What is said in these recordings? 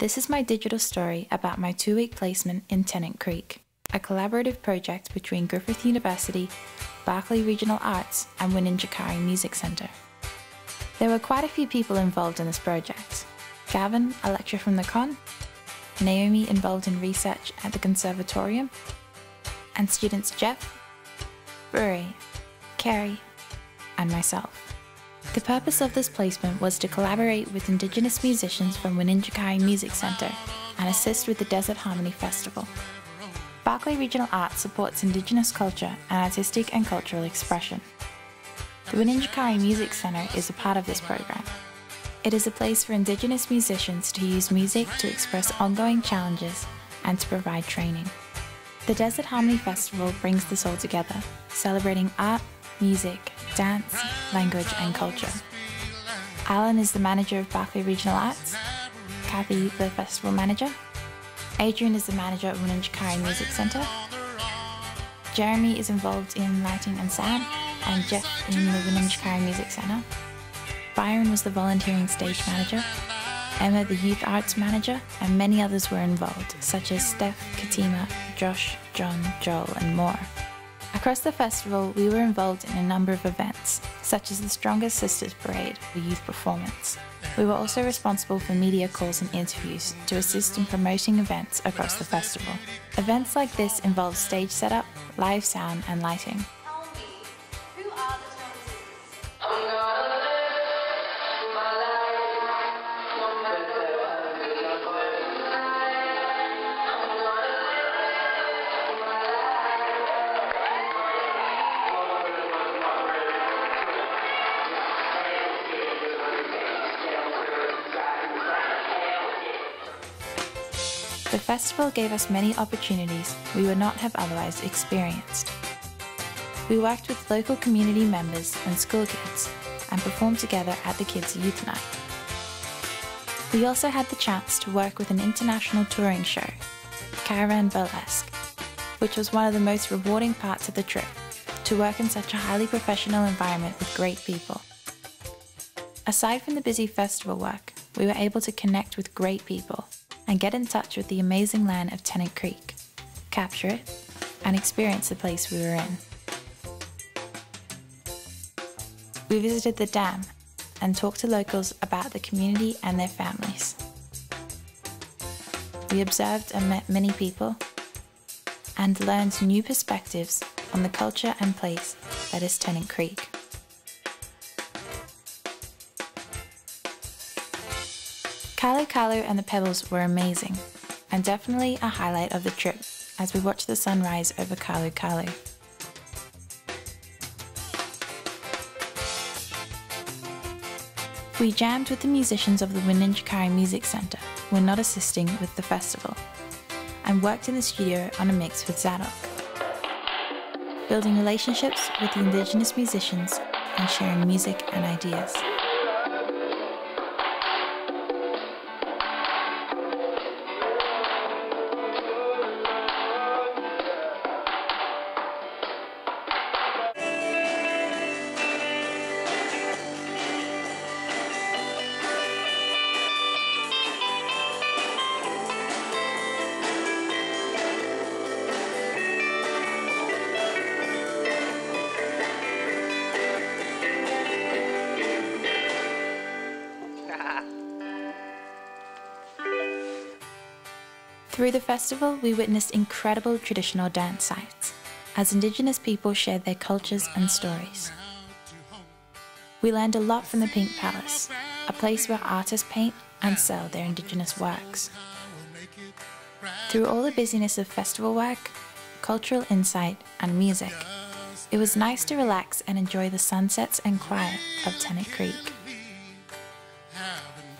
This is my digital story about my two week placement in Tennant Creek, a collaborative project between Griffith University, Barkly Regional Arts, and Winanjjikari Music Centre. There were quite a few people involved in this project Gavin, a lecturer from the con, Naomi, involved in research at the Conservatorium, and students Jeff, Rory, Carrie, and myself. The purpose of this placement was to collaborate with Indigenous musicians from Winanjjikari Music Centre and assist with the Desert Harmony Festival. Barkly Regional Arts supports Indigenous culture and artistic and cultural expression. The Winanjjikari Music Centre is a part of this program. It is a place for Indigenous musicians to use music to express ongoing challenges and to provide training. The Desert Harmony Festival brings this all together, celebrating art, music, dance, language, and culture. Alan is the manager of Barkly Regional Arts, Kathy, the festival manager, Adrian is the manager of Winanjjikari Music Centre, Jeremy is involved in lighting and sound, and Jeff in the Winanjjikari Music Centre. Byron was the volunteering stage manager, Emma the youth arts manager, and many others were involved, such as Steph, Katima, Josh, John, Joel, and more. Across the festival, we were involved in a number of events, such as the Strongest Sisters Parade, a youth performance. We were also responsible for media calls and interviews to assist in promoting events across the festival. Events like this involve stage setup, live sound, and lighting. The festival gave us many opportunities we would not have otherwise experienced. We worked with local community members and school kids and performed together at the Kids Youth Night. We also had the chance to work with an international touring show, Caravan Burlesque, which was one of the most rewarding parts of the trip, to work in such a highly professional environment with great people. Aside from the busy festival work, we were able to connect with great people and get in touch with the amazing land of Tennant Creek, capture it, and experience the place we were in. We visited the dam and talked to locals about the community and their families. We observed and met many people and learned new perspectives on the culture and place that is Tennant Creek. Karlu Karlu and the Pebbles were amazing, and definitely a highlight of the trip as we watched the sunrise over Karlu Karlu. We jammed with the musicians of the Winanjjikari Music Centre when not assisting with the festival, and worked in the studio on a mix with Zadok. Building relationships with the Indigenous musicians and sharing music and ideas. Through the festival, we witnessed incredible traditional dance sites as Indigenous people shared their cultures and stories. We learned a lot from the Pink Palace, a place where artists paint and sell their Indigenous works. Through all the busyness of festival work, cultural insight, and music, it was nice to relax and enjoy the sunsets and quiet of Tennant Creek.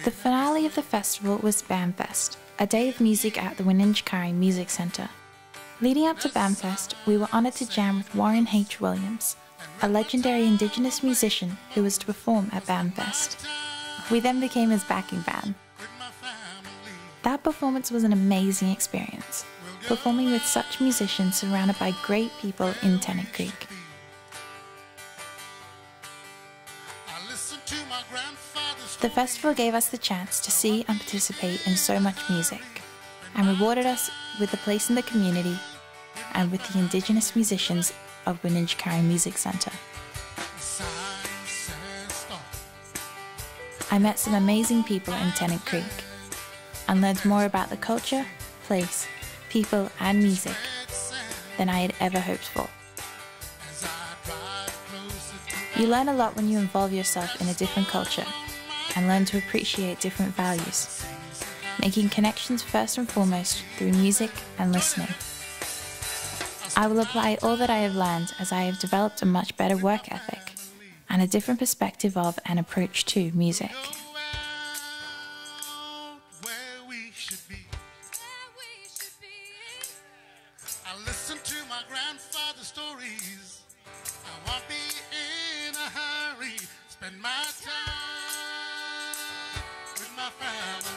The finale of the festival was BAMFest, a day of music at the Winanjjikari Music Centre. Leading up to BAMFest, we were honoured to jam with Warren H. Williams, a legendary Indigenous musician who was to perform at BAMFest. We then became his backing band. That performance was an amazing experience, performing with such musicians surrounded by great people in Tennant Creek. The festival gave us the chance to see and participate in so much music and rewarded us with a place in the community and with the Indigenous musicians of Winanjjikari Music Centre. I met some amazing people in Tennant Creek and learned more about the culture, place, people, and music than I had ever hoped for. You learn a lot when you involve yourself in a different culture and learn to appreciate different values, making connections first and foremost through music and listening. I will apply all that I have learned as I have developed a much better work ethic and a different perspective of and approach to music. I listen to my family.